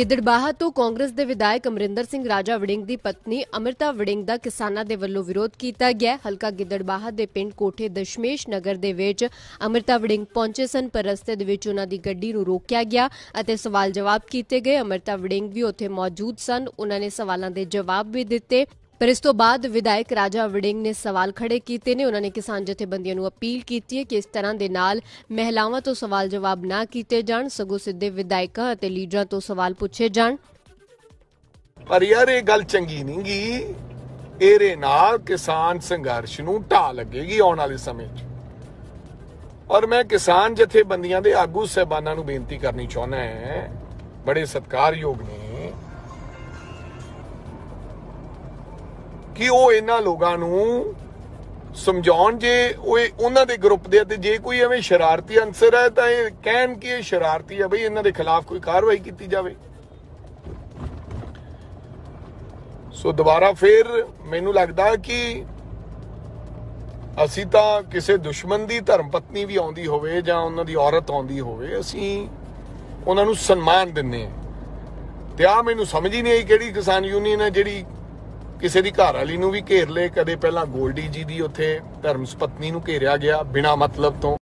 ਗਿੱਦੜਬਾਹਾ ਤੋਂ ਕਾਂਗਰਸ ਦੇ ਵਿਧਾਇਕ ਅਮਰਿੰਦਰ ਸਿੰਘ ਰਾਜਾ ਵੜਿੰਗ ਦੀ ਪਤਨੀ ਅਮਰਤਾ ਵੜਿੰਗ ਦਾ ਕਿਸਾਨਾਂ ਦੇ ਵੱਲੋਂ ਵਿਰੋਧ ਕੀਤਾ ਗਿਆ। ਹਲਕਾ ਗਿੱਦੜਬਾਹਾ ਦੇ ਪਿੰਡ ਕੋਠੇ ਦਸ਼ਮੇਸ਼ ਨਗਰ ਦੇ ਵਿੱਚ ਅਮਰਤਾ ਵੜਿੰਗ ਪਹੁੰਚੇ ਸਨ, ਪਰ ਰਸਤੇ ਦੇ ਵਿੱਚ ਉਹਨਾਂ ਦੀ ਗੱਡੀ ਨੂੰ ਰੋਕਿਆ ਗਿਆ ਅਤੇ ਸਵਾਲ ਜਵਾਬ ਕੀਤੇ ਗਏ। ਅਮਰਤਾ ਵੜਿੰਗ ਵੀ ਉੱਥੇ ਮੌਜੂਦ ਸਨ। ਉਹਨਾਂ ਨੇ ਸਵਾਲਾਂ ਦੇ ਜਵਾਬ ਵੀ ਦਿੱਤੇ। ਪਰ ਇਸ ਤੋਂ ਬਾਅਦ ਵਿਧਾਇਕ ਰਾਜਾ ਵੜਿੰਗ ਨੇ ਸਵਾਲ ਖੜੇ ਕੀਤੇ ਨੇ। ਉਹਨਾਂ ਨੇ ਕਿਸਾਨ ਜਥੇਬੰਦੀਆਂ ਨੂੰ ਅਪੀਲ ਕੀਤੀ ਹੈ ਕਿ ਇਸ ਤਰ੍ਹਾਂ ਦੇ ਨਾਲ ਮਹਿਲਾਵਾਂ ਤੋਂ ਸਵਾਲ ਜਵਾਬ ਨਾ ਕੀਤੇ ਜਾਣ, ਸਗੋਂ ਸਿੱਧੇ ਵਿਧਾਇਕਾਂ ਅਤੇ ਲੀਡਰਾਂ ਤੋਂ ਸਵਾਲ ਪੁੱਛੇ ਜਾਣ। ਪਰ ਯਾਰ, ਇਹ ਗੱਲ ਚੰਗੀ ਨਹੀਂ ਗੀ ਇਹਦੇ ਨਾਲ ਕਿਸਾਨ ਸੰਘਰਸ਼ ਨੂੰ ਢਾਹ ਲੱਗੇਗੀ ਆਉਣ ਵਾਲੇ ਸਮੇਂ 'ਚ। ਔਰ ਮੈਂ ਕਿਸਾਨ ਜਥੇਬੰਦੀਆਂ ਦੇ ਆਗੂ ਸਹਿਬਾਨਾਂ ਨੂੰ ਬੇਨਤੀ ਕਰਨੀ ਚਾਹੁੰਦਾ ਹਾਂ। ਬੜੇ ਸਤਿਕਾਰਯੋਗ ਨੇ। ਕਿ ਉਹ ਇਹਨਾਂ ਲੋਕਾਂ ਨੂੰ ਸਮਝਾਉਣ ਜੇ ਉਹ ਉਹਨਾਂ ਦੇ ਗਰੁੱਪ ਦੇ ਅਤੇ ਜੇ ਕੋਈ ਐਵੇਂ ਸ਼ਰਾਰਤੀ ਅਨਸਰ ਹੈ ਤਾਂ ਇਹ ਕਹਿਣ ਕਿ ਇਹ ਸ਼ਰਾਰਤੀ ਹੈ ਬਈ ਇਹਨਾਂ ਦੇ ਖਿਲਾਫ ਕੋਈ ਕਾਰਵਾਈ ਕੀਤੀ ਜਾਵੇ। ਸੋ ਦੁਬਾਰਾ ਫੇਰ ਮੈਨੂੰ ਲੱਗਦਾ ਕਿ ਅਸੀਂ ਤਾਂ ਕਿਸੇ ਦੁਸ਼ਮਣ ਦੀ ਧਰਮ ਪਤਨੀ ਵੀ ਆਉਂਦੀ ਹੋਵੇ ਜਾਂ ਉਹਨਾਂ ਦੀ ਔਰਤ ਆਉਂਦੀ ਹੋਵੇ, ਅਸੀਂ ਉਹਨਾਂ ਨੂੰ ਸਨਮਾਨ ਦਿੰਨੇ ਆ ਤੇ ਆ ਮੈਨੂੰ ਸਮਝ ਹੀ ਨਹੀਂ ਆਈ ਕਿਹੜੀ ਕਿਸਾਨ ਯੂਨੀਅਨ ਹੈ ਜਿਹੜੀ ਕਿਸੇ ਦੀ ਘਰ ਵਾਲੀ ਨੂੰ ਵੀ ਘੇਰ ਲੇ ਕਦੇ ਪਹਿਲਾਂ ਗੋਲਡੀ ਜੀ ਦੀ ਉੱਥੇ ਧਰਮ ਪਤਨੀ ਨੂੰ ਘੇਰਿਆ ਗਿਆ ਬਿਨਾ ਮਤਲਬ ਤੋਂ।